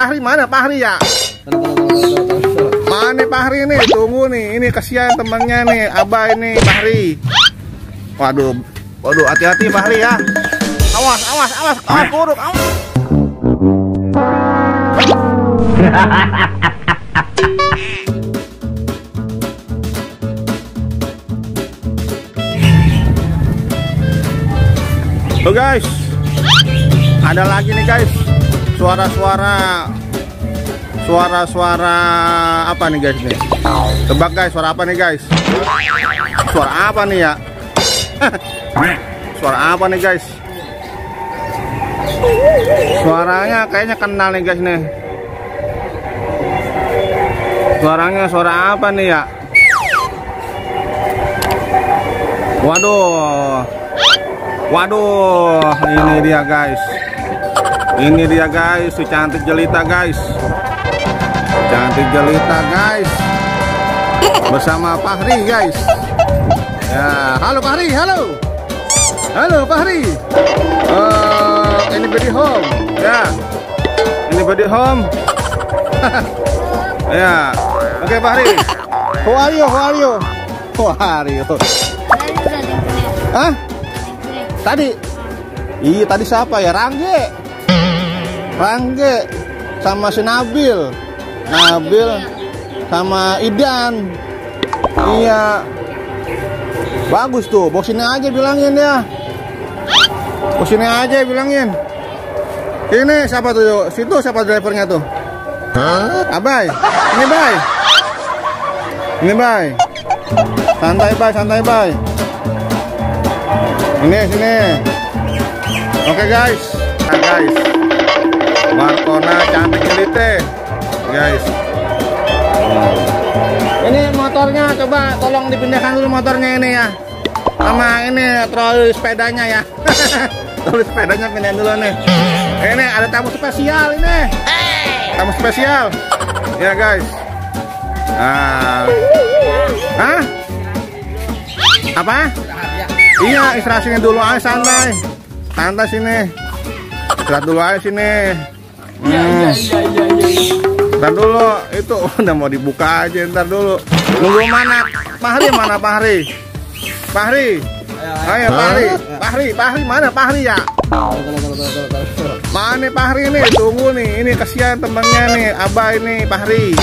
Fahri mana Fahri ya? Mana Fahri nih? Tunggu nih. Ini kasihan temannya nih. Abah ini Fahri. Waduh. Waduh, hati-hati Fahri ya. Awas, awas, awas, awas buruk, awas. Tuh guys, ada lagi nih guys, suara-suara, suara-suara apa nih guys nih? Tebak guys, suara apa nih guys? Suara apa nih ya? suara apa nih guys? Suaranya kayaknya kenal nih guys nih. Suaranya suara apa nih ya? Waduh. Waduh, ini dia guys. Ini dia guys, si cantik jelita guys. Cantik jelita guys. Bersama Fahri guys. Ya, halo Fahri, halo. Halo Fahri. Uh, ini body home. Ya. Ini body home. ya. Oke Fahri. How are you? How are you? How are you? Hah? Tadi? Iya tadi siapa ya? Rangge. Rangge sama si Nabil. Nabil sama Idan. Iya. Bagus tuh. Bos sini aja bilangin ya. Bos sini aja bilangin. Ini siapa tuh? Situ siapa drivernya tuh? Hah? Abai. Ini Bay. Ini Bay. Santai Bay, santai Bay. Ini sini. Oke guys. Nah guys. Markona cantik jelite. Guys. Ini motornya coba tolong dipindahkan dulu motornya ini ya. Sama ini troli sepedanya ya. troli sepedanya pindahin dulu nih. Ini ada tamu spesial ini. Tamu spesial. Ya guys. Nah. Hah? Apa? Iya, istirahat dulu aja santai. Santai sini. Istirahat dulu aja sini. Hmm. Ntar dulu, itu udah mau dibuka aja ntar dulu. Nunggu mana? Pahri mana Pahri? Pahri. Ayo Pahri. Pahri, Pahri mana Pahri ya? Mana Pahri nih? Tunggu nih. Ini kasihan temannya nih. Abah ini Pahri.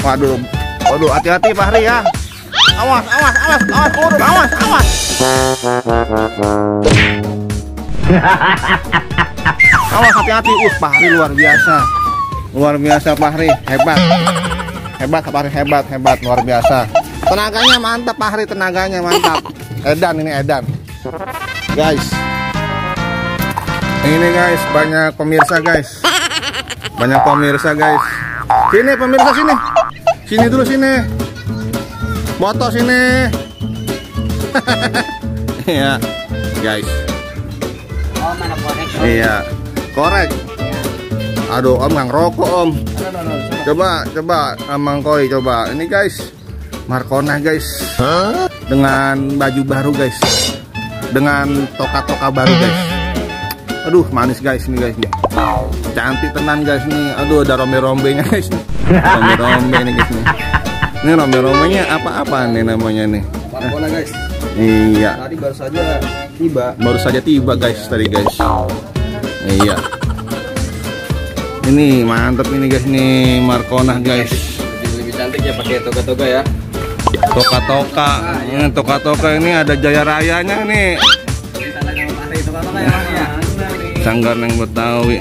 Waduh. Waduh, hati-hati Pahri ya. Awas, awas, awas, awas, buruk, awas, awas. awas hati-hati. Uh, Fahri luar biasa. Luar biasa Fahri, hebat. Hebat Fahri, hebat, hebat, luar biasa. Tenaganya mantap Fahri, tenaganya mantap. Edan ini Edan. Guys. Ini guys, banyak pemirsa guys. Banyak pemirsa guys. Sini pemirsa sini. Sini dulu sini. Foto sini. Iya, guys. Oh, mana? Iya. Korek. Aduh, Om nggak ngerokok, Om. Coba, coba, Amang Koi, coba. Ini guys, Markona guys. Dengan baju baru guys. Dengan toka-toka baru guys. Aduh, manis guys ini guys nih. Cantik tenan guys nih. Aduh, ada rombe-rombenya guys nih. Rombe-rombe nih guys nih. Ini rombe-rombenya apa-apa nih namanya nih. Markona guys. Iya, Tadi baru saja tiba. baru saja tiba guys tadi guys. Iya. Ini mantep ini guys nih Markona guys. Jadi lebih cantik ya pakai toga-toga ya. Toka-toka. Ini toka-toka ini ada Jaya Rayanya nih. Sanggar yang Betawi.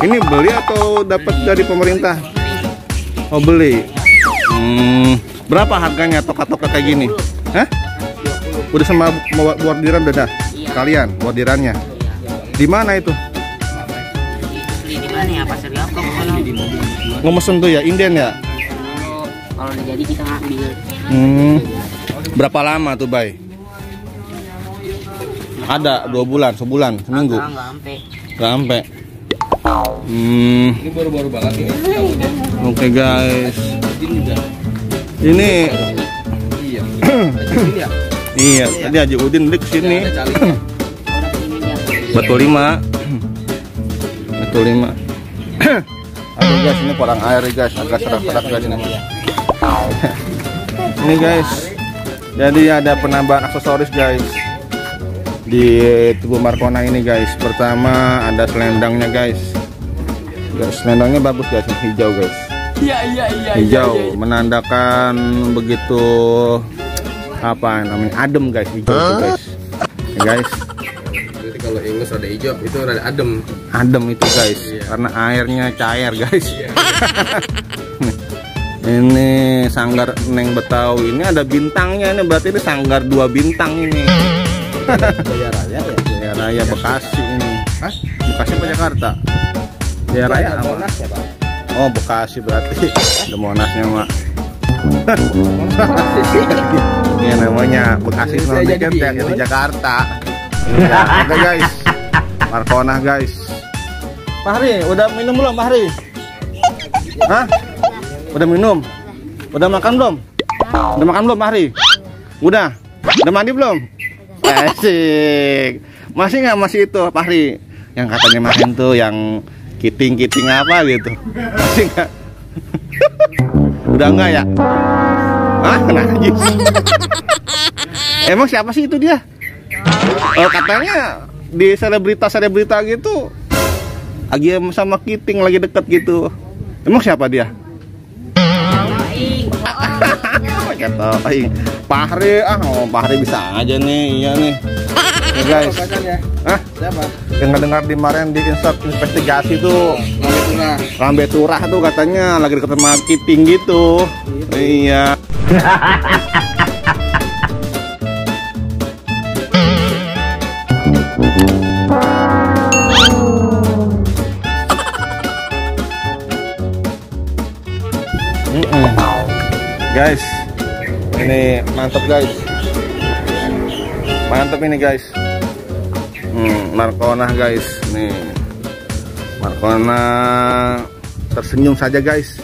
Ini beli atau dapat dari pemerintah? Oh beli. Hmm, berapa harganya toka-toka kayak gini? Hah? Udah sama bordiran udah dah? Kalian bordirannya? Di mana itu? Lombok kalau Ngemesin tuh ya, Inden ya? kalau kalau udah jadi kita ngambil. Hmm. Berapa lama tuh, Bay? Ada dua bulan, sebulan, seminggu, sampai. nggak sampai. Hmm. Ini baru-baru banget ini. Tahunnya. Oke guys, Ini juga. ini Iya. Ada ini ya. iya tadi Haji Udin beli ke sini. Ada calinya. Orang ini dia. Betul lima, betul lima. Aduh guys, ini kurang air guys, agak serak-serak guys ini. ini guys, jadi ada penambahan aksesoris guys di tubuh Markona ini guys. Pertama ada selendangnya guys. Guys, selendangnya bagus guys, hijau guys. Iya iya iya. Hijau menandakan begitu apa namanya adem guys hijau guys. Guys, kalau Inggris ada hijau itu rada adem. adem itu guys. Karena airnya cair guys. Ini sanggar Neng Betawi. Ini ada bintangnya ini. Berarti ini sanggar dua bintang ini. Jaya Raya ya. Jaya Raya Bekasi ini. Hah? Bekasi apa Jakarta? Jaya Raya apa? Monas ya. Oh Bekasi berarti. Ada Monasnya mak. Ini namanya Bekasi Saya Snow jadi Weekend ya bingung. di Jakarta Iya, oke guys Markona guys Fahri udah minum belum Fahri? Hah? Udah minum? Udah makan belum? Udah makan belum Fahri? Udah? Udah mandi belum? Asik Masih nggak masih itu Fahri? Yang katanya makan tuh yang kiting-kiting apa gitu Masih nggak? Udah enggak ya? Hah? Najis Emang siapa sih itu dia? Oh katanya di selebritas-selebrita gitu lagi sama Kiting lagi deket gitu. Emang siapa dia? Kata Pahri ah, oh Pahri bisa aja nih, iya nih. Ya guys, ah Siapa? dengar-dengar di kemarin di insert investigasi tuh. Rambe Turah tuh katanya lagi deket sama Kiting gitu. Iya. Guys, ini mantap guys. Mantap ini guys. Hmm, Markona guys, nih. Markona tersenyum saja guys.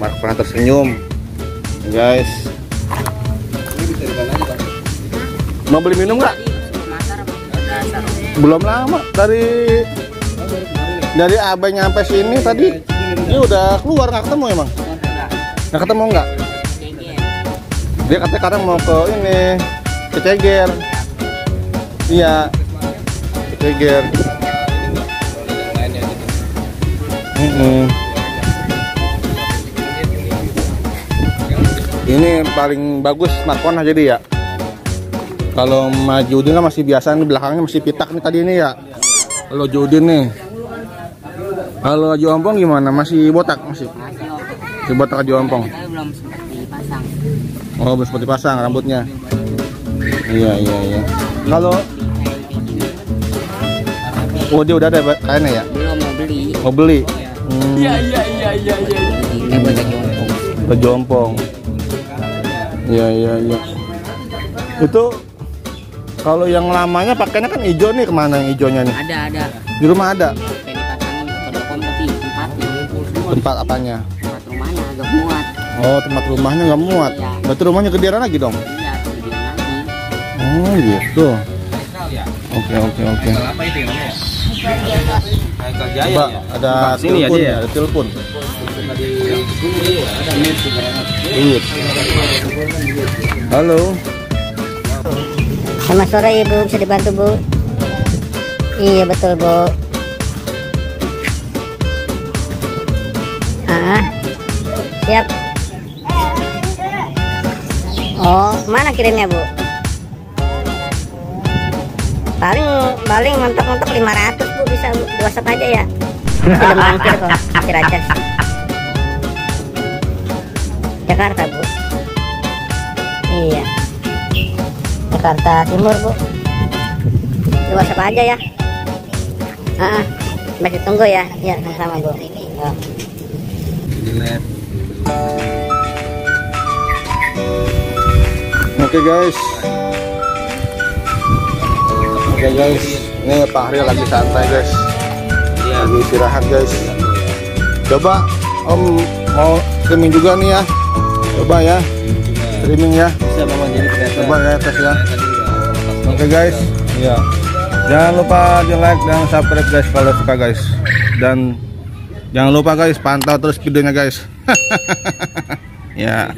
Markona tersenyum, guys. Ini? Mau beli minum nggak? Belum lama dari dari abang nyampe sini tadi. Dia udah keluar nggak ketemu emang? Nggak ketemu nggak? Dia katanya sekarang mau ke ini ke Ceger. Iya, ke Ceger. Mm-mm. Ini paling bagus smartphone aja jadi ya. Kalau maju Udin masih biasa nih belakangnya masih pitak nih tadi ini ya. Kalau Judin nih. Kalau Ompong gimana? Masih botak masih. Masih om. Masih botak Aju Ompong. Tapi belum sempat dipasang. Oh, belum seperti pasang rambutnya. Iya, iya, iya. Kalau Oh, dia udah ada kayaknya ya? Belum mau beli. Mau beli? Hmm, Iya iya iya iya iya. Ini buat lagi ompong. Baju ompong. Iya, iya, iya. Itu kalau yang lamanya pakainya kan hijau nih ke mana yang hijaunya nih? Ada ada. Di rumah ada tempat apanya? Agak muat. Oh tempat rumahnya nggak muat. Iya. Berarti rumahnya gedean lagi dong? Iya, tujuan lagi. Oh gitu. ya. Oke oke oke. Apa itu namanya? Coba ya. ada Sini telepon aja ya, ya. ada telepon. Iya. Halo. Selamat sore ibu, bisa dibantu bu? Iya betul bu. Ah, siap. Oh, mana kirimnya bu? Paling paling mentok-mentok 500 bu bisa bu. Di aja ya. Sudah mampir kok, Ciracas. Jakarta bu. Iya. Jakarta Timur bu di WhatsApp aja ya ah ah. masih tunggu ya ya sama bu Oh. Oke guys. Oke guys. Ini Pak Hari lagi santai guys. Iya. Lagi istirahat guys. Coba Om mau streaming juga nih ya. Coba ya. Streaming ya. Coba ya tes ya. Oke guys. Iya. Jangan lupa di like dan subscribe guys kalau suka guys. Dan Jangan lupa guys, pantau terus videonya guys. ya.